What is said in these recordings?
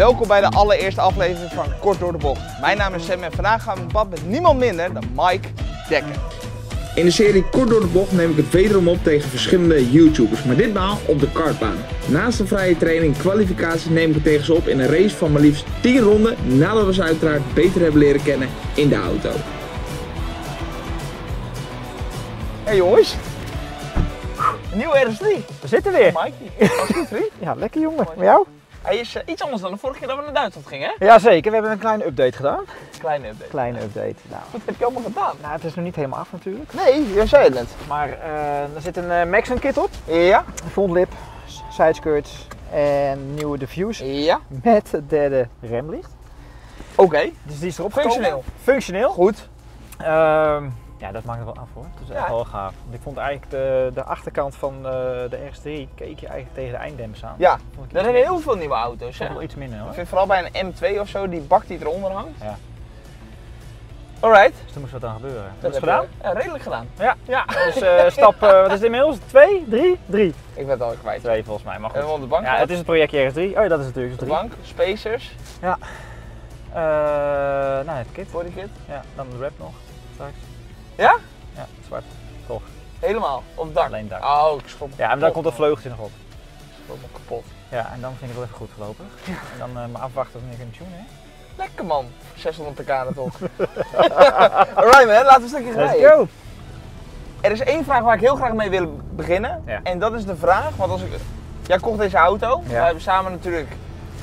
Welkom bij de allereerste aflevering van Kort door de Bocht. Mijn naam is Sam en vandaag gaan we op pad met niemand minder dan Mike Dekker. In de serie Kort door de bocht neem ik het wederom op tegen verschillende YouTubers, maar ditmaal op de kartbaan. Naast een vrije training en kwalificatie neem ik het tegen ze op in een race van maar liefst 10 ronden nadat we ze uiteraard beter hebben leren kennen in de auto. Hey jongens. Een nieuwe RS3. We zitten weer. Mikey, was goed vriend? Ja, lekker jongen. Met jou? Hij is eh, iets anders dan de vorige keer dat we naar Duitsland gingen hè? Jazeker, we hebben een kleine update gedaan. Kleine update. Kleine update. Nou, Wat heb je allemaal gedaan? nou het is nog niet helemaal af natuurlijk. Nee, jij zei het net. Maar eh, er zit een uh, Maxon kit op. Ja? Frontlip, sideskirts en nieuwe diffuse Ja. met het derde remlicht. Oké. Dus die is erop Functioneel. gekomen. Functioneel. Goed. Ehm, ja, dat maakt er wel af hoor. Dat is echt Ja. wel gaaf. Want Ik vond eigenlijk de, de achterkant van eh, de RS3 keek je eigenlijk tegen de einddempers aan. Ja. Er zijn heel veel nieuwe auto's toch wel iets minder hoor. Ik vind vooral bij een M2 of zo, die bak die eronder hangt. Ja. Alright. Dus er moest wat aan gebeuren. Dat is gedaan? je- Ja, redelijk gedaan. Ja. Ja. Dus eh, stap, eh, wat is het inmiddels? Twee? Drie? Drie. Ik ben het al kwijt. Twee volgens mij, maar En we goed. op de bank Ja, het is het projectje RS3. Oh ja, dat is natuurlijk de drie. bank, spacers, Eh, nou, het kit. bodykit. Ja, dan de wrap nog straks. Ja? Ja, zwart. Toch. Helemaal. Op het dak. Alleen dak. Oh, ik me Ja, en dan komt dat man. vleugeltje nog op. Ik me kapot. Ja, en dan vind ik het wel even goed voorlopig. En dan eh, maar afwachten tot ik kunnen tunen. hè. Lekker man. 600 pk toch. Alright man, laten we een stukje Let's rijden. go! Er is één vraag waar ik heel graag mee wil beginnen. Ja. En dat is de vraag, want als ik... Jij kocht deze auto. Ja. We hebben samen natuurlijk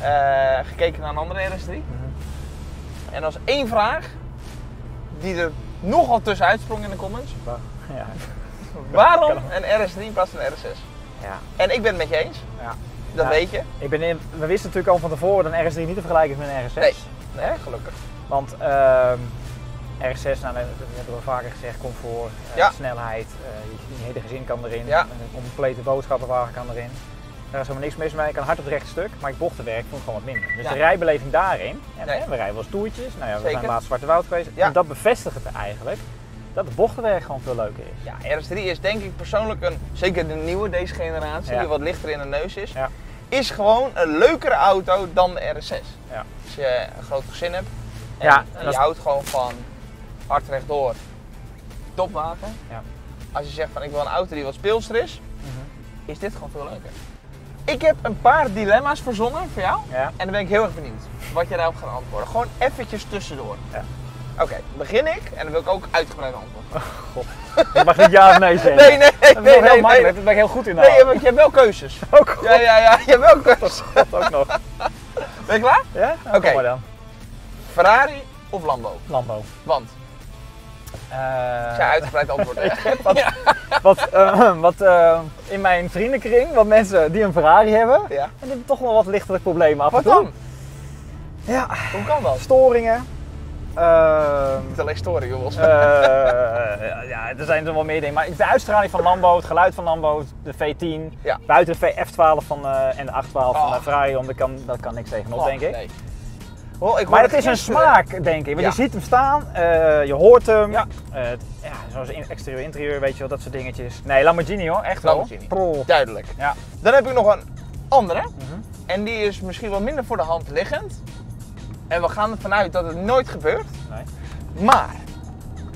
eh, gekeken naar een andere RS3. Mhm. En was één vraag die er nogal tussen uitsprong in de comments. Ja. Waarom een RS3 in plaats van een RS6? ja. En ik ben het met je eens. Ja. Dat Ja. weet je. Ik ben in, we wisten natuurlijk al van tevoren dat een RS3 niet te vergelijken is met een RS6. Nee. Nee, gelukkig. Want ehm RS6, nou, dat hebben we vaker gezegd, comfort, eh, snelheid, eh, je, hele gezin kan erin, een complete boodschappenwagen kan erin. Daar is helemaal niks mis mee. Ik kan hard op het rechte stuk, maar ik bochtenwerk vond ik gewoon wat minder. Dus Ja. de rijbeleving daarin, en, Nee. hè, we rijden wel eens toertjes, nou ja, we Zeker. zijn laatst Zwarte Woud geweest, Ja. en dat bevestigt het eigenlijk dat het bochtenwerk gewoon veel leuker is. Ja, RS3 is denk ik persoonlijk een, zeker de nieuwe deze generatie, Ja. die wat lichter in de neus is, Ja. is gewoon een leukere auto dan de RS6. Ja. Als je een groot gezin hebt en, Ja, en dat je houdt gewoon van hard rechtdoor, topwagen. Ja. Als je zegt van ik wil een auto die wat speelster is, Mhm. is dit gewoon veel leuker. Ik heb een paar dilemma's verzonnen voor jou. Ja. En dan ben ik heel erg benieuwd wat je daarop gaat antwoorden. Gewoon eventjes tussendoor. Ja. Oké, begin ik en dan wil ik ook uitgebreid antwoorden. Je mag niet ja of nee zeggen. Nee, nee, nee, Dat is nee, wel nee, heel makkelijk, nee. daar ben ik heel goed in. Nee, want je hebt wel keuzes. Ook Ja, ja, ja, je hebt wel keuzes. God, ook nog. Ben je klaar? Ja? Nou, Oké. Kom maar dan. Ferrari of Lambo? Lambo. Want, Eh, als jij uitgebreid antwoord wat, Ja. wat, eh, wat eh, in mijn vriendenkring, wat mensen die een Ferrari hebben, Ja. en die hebben toch wel wat lichtere problemen af Wat en toe. dan? Ja, Hoe kan dat? storingen. Ehm, Niet alleen story, jongens. eh, ja, er zijn er wel meer dingen. Maar de uitstraling van Lambo, het geluid van Lambo, de V10, Ja. buiten de F12 van, eh, en de 812 van Oh. de Ferrari, om, daar kan, daar kan niks tegenop, denk ik. Nee. Ik Maar het is een smaak, denk ik. Want Ja. je ziet hem staan, eh, je hoort hem. Ja. Eh, ja, zoals in exterieur, interieur, weet je wel, dat soort dingetjes. Nee, Lamborghini hoor, echt wel. Lamborghini. Pro. Duidelijk. Ja. Dan heb ik nog een andere. Mhm. En die is misschien wel minder voor de hand liggend. En we gaan ervan uit dat het nooit gebeurt. Nee. Maar,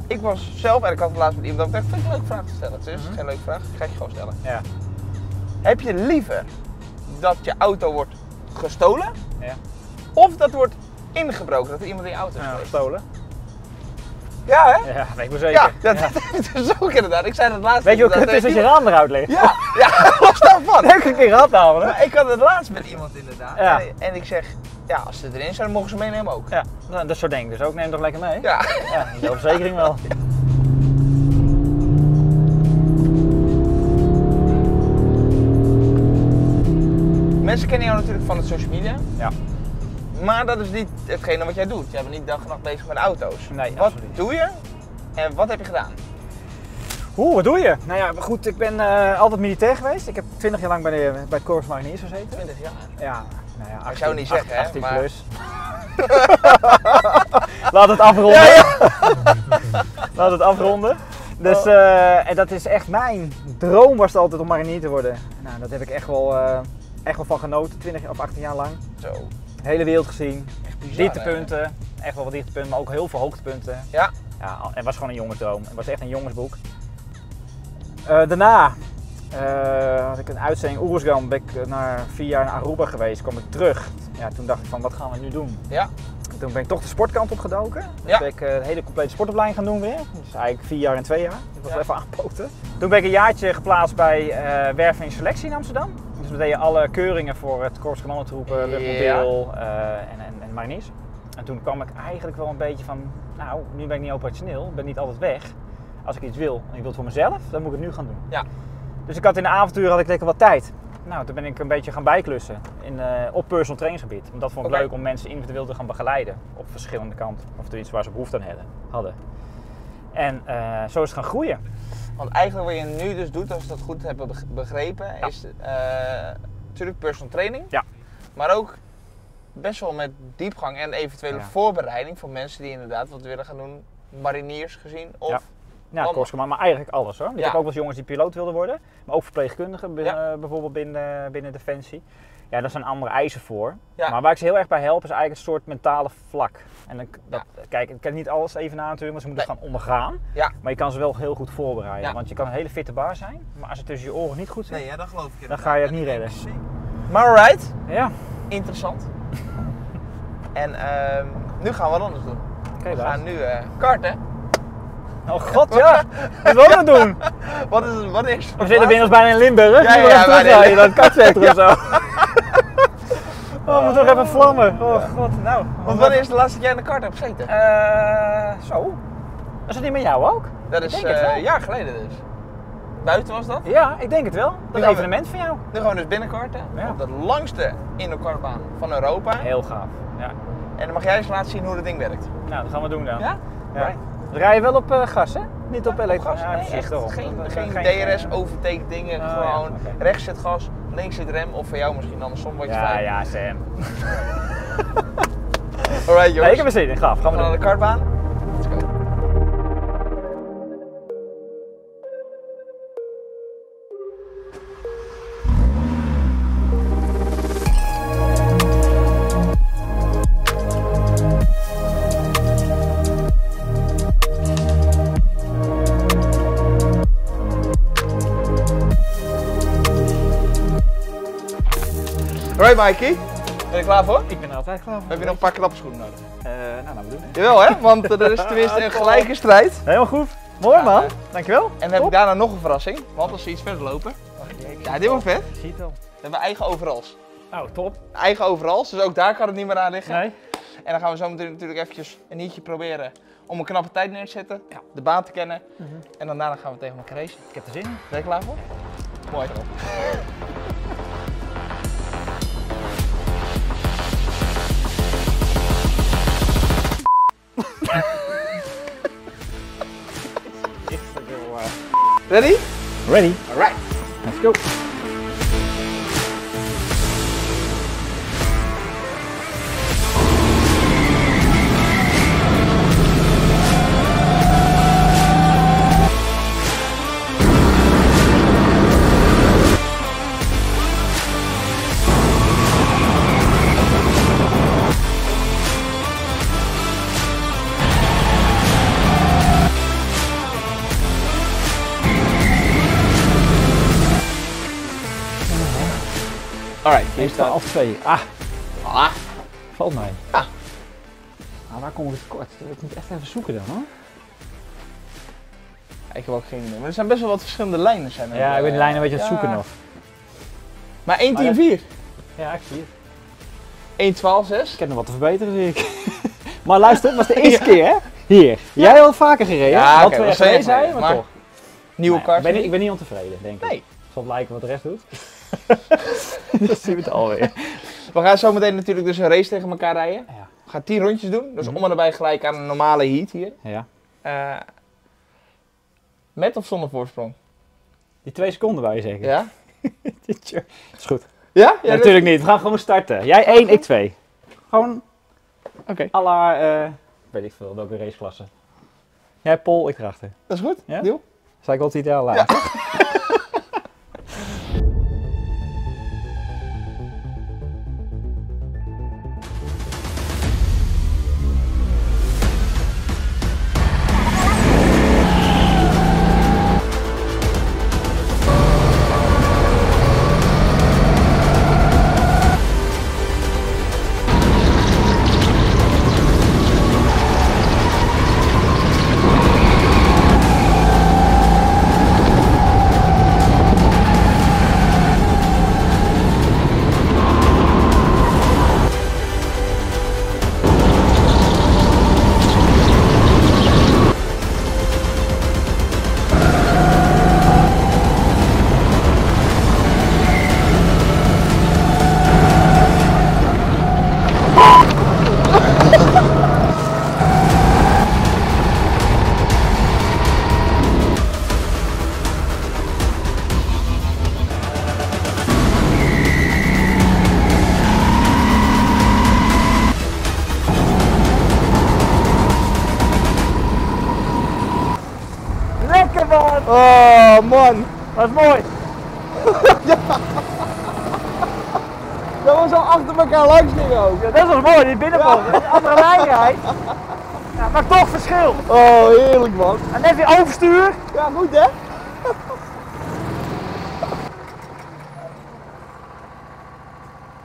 ik was zelf, en ik had het laatst met iemand, dat ik dacht, vind ik een leuke vraag te stellen. Het is Mhm. geen leuke vraag, ik ga je gewoon stellen. Ja. Heb je liever dat je auto wordt gestolen? Ja. Of dat wordt ingebroken, dat er iemand in je auto is Ja, gestolen. Ja, hè? Ja, weet ik wel zeker. Ja, dat, dat is ook inderdaad. Ik zei het laatst Weet je kut het is als je raam eruit ligt? Ja, ja, los daarvan. Heb ik een keer gehad. Maar ik had het laatst met iemand inderdaad. Ja. En, en ik zeg, ja, als ze erin zijn, dan mogen ze meenemen ook. Ja, nou, dat soort denk ik dus ook. Neem toch lekker mee? Ja. Ja, de verzekering wel. Mensen kennen jou natuurlijk van het social media. Ja. Maar dat is niet hetgene wat jij doet. Jij bent niet dag en nacht bezig met auto's. Nee, wat absoluut doe je en wat heb je gedaan? Oeh, wat doe je? Nou ja, goed, ik ben eh, altijd militair geweest. Ik heb 20 jaar lang bij, de, bij het Corps Mariniers gezeten. 20 jaar. Ja, nou ja, 18, zou niet zeggen, hè, 18 maar- plus. Laat het afronden. Ja, ja. Laat het afronden. Dus eh, en dat is echt mijn droom was het altijd om marinier te worden. Nou, dat heb ik echt wel, eh, echt wel van genoten, 20 of 18 jaar lang. Zo. De hele wereld gezien. bizar, Dieptepunten. Echt wel wat dieptepunten, maar ook heel veel hoogtepunten. Ja. Ja, het was gewoon een jongensdroom. Het was echt een jongensboek. Eh, daarna eh, had ik een uitzending Oeruzgan. Ben ik naar vier jaar naar Aruba geweest. kwam ik terug. Ja, toen dacht ik van, wat gaan we nu doen? Ja. Toen ben ik toch de sportkant opgedoken. Dus Ja. ben ik eh, een hele complete sportopleiding gaan doen weer. Dus eigenlijk vier jaar en twee jaar. Dat was Ja. even aanpoten. Toen ben ik een jaartje geplaatst bij eh Werving Selectie in Amsterdam. We deden alle keuringen voor het Korps Commandotroepen, Ja. luchtmobiel eh, en, en, en mariniers. En toen kwam ik eigenlijk wel een beetje van, nou, nu ben ik niet operationeel, ik ben niet altijd weg. Als ik iets wil en ik wil het voor mezelf, dan moet ik het nu gaan doen. Ja. Dus ik had in de avontuur had ik lekker wat tijd. Nou, toen ben ik een beetje gaan bijklussen in, eh, op personal trainingsgebied. Want dat vond ik leuk om mensen individueel te gaan begeleiden op verschillende kanten. Of er iets waar ze behoefte aan hadden-. En eh, zo is het gaan groeien. Want eigenlijk wat je nu dus doet, als we dat goed hebben beg- begrepen, Ja. is eh, natuurlijk personal training. Ja. Maar ook best wel met diepgang en eventuele Ja. voorbereiding voor mensen die inderdaad wat willen gaan doen, mariniers gezien. Of Ja. Ja, korpscommando, maar eigenlijk alles hoor. Ik Ja. heb ook wel eens jongens die piloot wilden worden. Maar ook verpleegkundigen Ja. eh, bijvoorbeeld binnen, binnen Defensie. Ja, daar zijn andere eisen voor. Ja. Maar waar ik ze heel erg bij help is eigenlijk een soort mentale vlak. En dan, dat, kijk, ik kan niet alles even na natuurlijk, maar ze moeten Nee. gaan ondergaan. Ja. Maar je kan ze wel heel goed voorbereiden. Ja. Want je kan een hele fitte baar zijn, maar als het tussen je oren niet goed zit, ja, dat geloof ik dan ga je het niet redden. Maar alright, Ja, interessant. en ehm, nu gaan we wat anders doen. oké We baas. gaan nu eh karten. Oh god, ja. Wat wil je doen? Wat is het? Wat is We zitten inmiddels bijna in Limburg. Ja, Ja, ja, ja, ja, terugrijden nee. naar het kartcentrum of zo. Oh, we moeten toch even vlammen. Oh god, nou. Want wanneer is de laatste dat jij in de kart hebt gezeten? Eh, zo. Was dat niet met jou ook? dat is eh, een jaar geleden dus. Buiten was dat? Ja, ik denk het wel. gaan Dat we- evenement van jou. Nu we dus binnenkarten Ja. op de langste indoorkartbaan van Europa. Heel gaaf. Ja. En dan mag jij eens laten zien hoe dat ding werkt. Nou, dat gaan we doen dan. Ja? Ja. Right. We rijden wel op eh, gas, hè? Niet op elektra. Gas? Ja, Nee, precies, echt daarom. geen, Dat- geen, geen- DRS overteken dingen. Oh, gewoon oké. rechts zit gas, links zit rem. Of voor jou misschien andersom wat je Ja, fijn. ja, Sam. Alright Nee, jongens. ik heb er zin in. Gaaf. Gaan we we naar de kartbaan. Mikey, ben je klaar voor? Ik ben altijd klaar voor. Heb je nog een paar knappe schoenen nodig? Eh, nou, laten we doen. hè. Jawel hè, want eh, er is tenminste een gelijke strijd. Helemaal goed. Mooi Ja, man. eh. Dankjewel. En dan heb ik daarna nog een verrassing, want als we iets verder lopen, ja dit wordt vet. Ik zie het al. We hebben eigen overals. Nou, top. Eigen overals, dus ook daar kan het niet meer aan liggen. Nee. En dan gaan we zo meteen natuurlijk eventjes een nietje proberen om een knappe tijd neer te zetten, Ja. de baan te kennen. Mhm. En dan daarna gaan we tegen elkaar racen. Ik heb er zin in. Ben je klaar voor? Mooi. Ready? Ready? Alright. Let's go. Hier staat. al twee. Ah, Ah, valt mij. Ah, waar kom ik tekort? Ik moet echt even zoeken dan hoor. ik heb ook geen idee. Maar er zijn best wel wat verschillende lijnen. Zijn er. Ja, ik ben die lijn een beetje aan het zoeken nog. Maar 1, Maar 10, dat- 4. Ja, ik zie het. 1, 12, 6. Ik heb nog wat te verbeteren zie ik. maar luister, het was de eerste keer hè? Hier. Jij had vaker gereden. Ja, Wat we zijn, maar, toch. Nieuwe niet, ik ben niet ontevreden, denk ik. Nee. Zal het lijken wat de rest doet. dat zien we het alweer. We gaan zo meteen natuurlijk dus een race tegen elkaar rijden. Ja. We gaan 10 rondjes doen. Dus Mhm. om en nabij gelijk aan een normale heat hier. ja. Eh, met of zonder voorsprong? Die twee seconden wou je zeggen. Ja? is goed. Ja? Ja, natuurlijk niet. We gaan gewoon starten. Jij 1, ik 2. Gewoon Oké, à la, eh, weet ik veel, welke raceklasse. Jij Pol, ik erachter. dat is goed. Ja? Deal? Zei ik altijd ideaal laat. Ja. Dat we zo achter elkaar langs ook. Ja, dat is wel mooi, die binnenbocht. Die andere lijn rijdt. Ja, maar toch verschil. Oh, heerlijk man. En net weer overstuur. Ja, goed hè?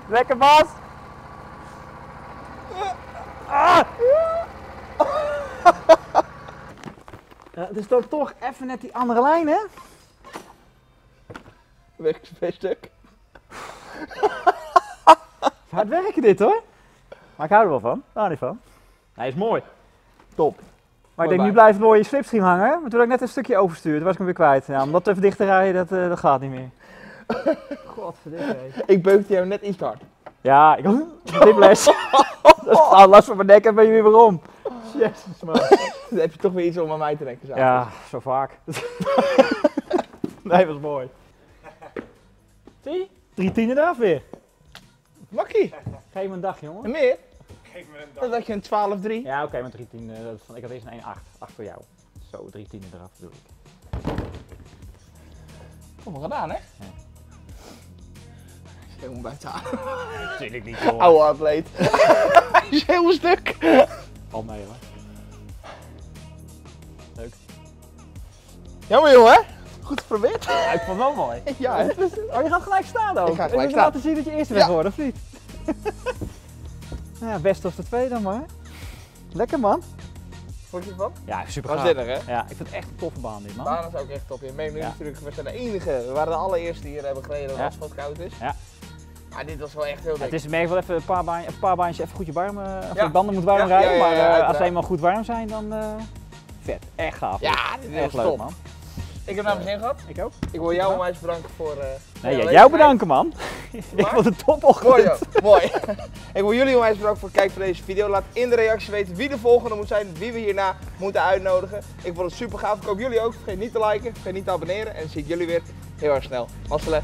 Lekker Bas. Ah. Ja, het is dan toch even net die andere lijn, hè? Twee stuk. Hard werken dit hoor. Maar ik hou er wel van. Daar niet van. Hij is mooi. Top. Maar ik denk, bij. nu blijft het mooi in je slipstream hangen. Maar toen had ik net een stukje overstuurd, toen was ik hem weer kwijt. Ja, om dat even dicht te rijden, dat, eh, dat gaat niet meer. Godverdikke. Ik beukte jou net iets te hard. Ja, ik had whiplash. dat is last van mijn nek en ben je weer weer om. Jezus man. Dan heb je toch weer iets om aan mij te denken. Zo. Ja, zo vaak. nee, was mooi. Zie? Drie tienen eraf weer. Makkie. Geef me een dag, jongen. En meer? Dan had je een 12-3. Ja, oké, maar drie van- Ik had eerst een 1-8. 8 voor jou. Zo, drie tienen eraf bedoel ik. Goed gedaan hè? Helemaal buiten adem. Natuurlijk niet, hoor. Oude atleet. Hij is heel stuk. Al mee, hoor. Leuk. Jammer jongen. Goed geprobeerd. Ja, ik vond het wel mooi. Ja? Oh, je gaat gelijk staan ook. Ik ga gelijk staan. laten zien dat je eerste bent geworden, of niet? nou ja, best of de twee dan maar. Lekker man. Vond je ervan? Ja, super gaaf. Waanzinnig hè? Ja, ik vind het echt een toffe baan dit De man. baan is ook echt top. Ja. natuurlijk, we zijn de enige. We waren de allereerste die hier hebben gereden als Ja. asfalt koud is. Ja. Maar dit was wel echt heel Ja, dik. het is merk wel even een paar, baan, een paar baantjes even goed je warm, eh, of Ja. je banden moet warm Ja, rijden. ja, ja, maar eh, als ze eenmaal goed warm zijn, dan eh, vet. Echt gaaf. Ja, dit is echt leuk top. man. Ik heb namens zin gehad. Ik ook. Ik wil jou onwijs bedanken voor. eh, voor Nee, ja, jou bedanken man. ik vond het top Mooi mooi. ik wil jullie onwijs bedanken voor het kijken van deze video. Laat in de reacties weten wie de volgende moet zijn, wie we hierna moeten uitnodigen. Ik vond het super gaaf. Ik hoop jullie ook. Vergeet niet te liken, vergeet niet te abonneren. En dan zie ik jullie weer heel erg snel. Masselen.